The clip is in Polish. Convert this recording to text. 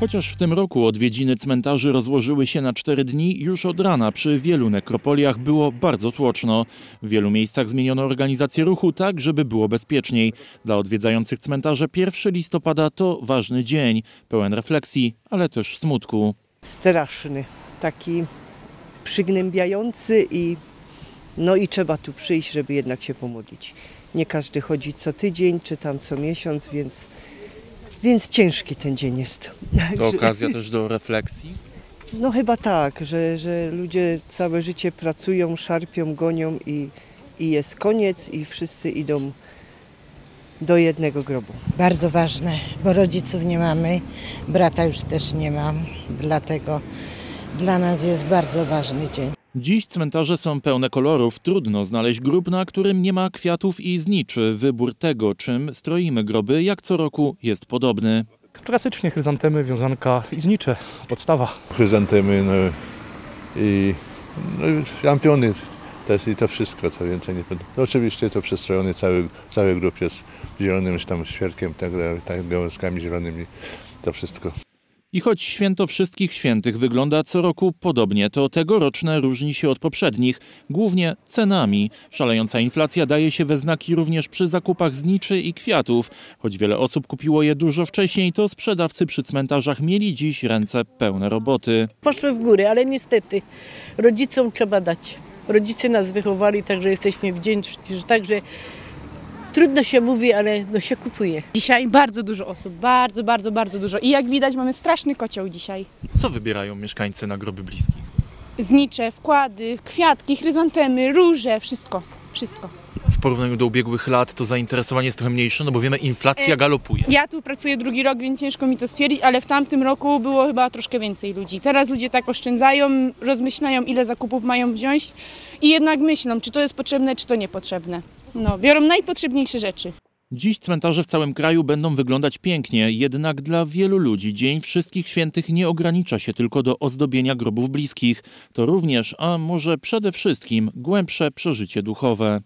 Chociaż w tym roku odwiedziny cmentarzy rozłożyły się na cztery dni, już od rana przy wielu nekropoliach było bardzo tłoczno. W wielu miejscach zmieniono organizację ruchu tak, żeby było bezpieczniej. Dla odwiedzających cmentarze 1 listopada to ważny dzień, pełen refleksji, ale też smutku. straszny, taki przygnębiający i no i trzeba tu przyjść, żeby jednak się pomodlić. Nie każdy chodzi co tydzień czy tam co miesiąc, więc, więc ciężki ten dzień jest. To okazja też do refleksji. No chyba tak, że, że ludzie całe życie pracują, szarpią, gonią i, i jest koniec i wszyscy idą do jednego grobu. Bardzo ważne, bo rodziców nie mamy, brata już też nie mam, dlatego dla nas jest bardzo ważny dzień. Dziś cmentarze są pełne kolorów, trudno znaleźć grób, na którym nie ma kwiatów i zniczy. Wybór tego, czym stroimy groby, jak co roku jest podobny. Klasycznie chryzantemy, wiązanka i znicze, podstawa. chryzantemy no, i no, lampiony też i to wszystko, co więcej nie. No, oczywiście to przestrojony cały, cały grup jest zielonym czy tam świerkiem, tak, tak gałązkami zielonymi, to wszystko. I choć święto wszystkich świętych wygląda co roku podobnie, to tegoroczne różni się od poprzednich, głównie cenami. Szalejąca inflacja daje się we znaki również przy zakupach zniczy i kwiatów. Choć wiele osób kupiło je dużo wcześniej, to sprzedawcy przy cmentarzach mieli dziś ręce pełne roboty. poszły w górę, ale niestety rodzicom trzeba dać. Rodzice nas wychowali, także jesteśmy wdzięczni, że także trudno się mówi, ale no się kupuje. Dzisiaj bardzo dużo osób, bardzo, bardzo, bardzo dużo. I jak widać mamy straszny kocioł dzisiaj. Co wybierają mieszkańcy na groby bliskich? Znicze, wkłady, kwiatki, chryzantemy, róże, wszystko, wszystko. W porównaniu do ubiegłych lat to zainteresowanie jest trochę mniejsze, no bo wiemy, inflacja E, galopuje. Ja tu pracuję drugi rok, więc ciężko mi to stwierdzić, ale w tamtym roku było chyba troszkę więcej ludzi. Teraz ludzie tak oszczędzają, rozmyślają ile zakupów mają wziąć i jednak myślą, czy to jest potrzebne, czy to niepotrzebne. No, biorą najpotrzebniejsze rzeczy. Dziś cmentarze w całym kraju będą wyglądać pięknie, jednak dla wielu ludzi Dzień Wszystkich Świętych nie ogranicza się tylko do ozdobienia grobów bliskich. To również, a może przede wszystkim, głębsze przeżycie duchowe.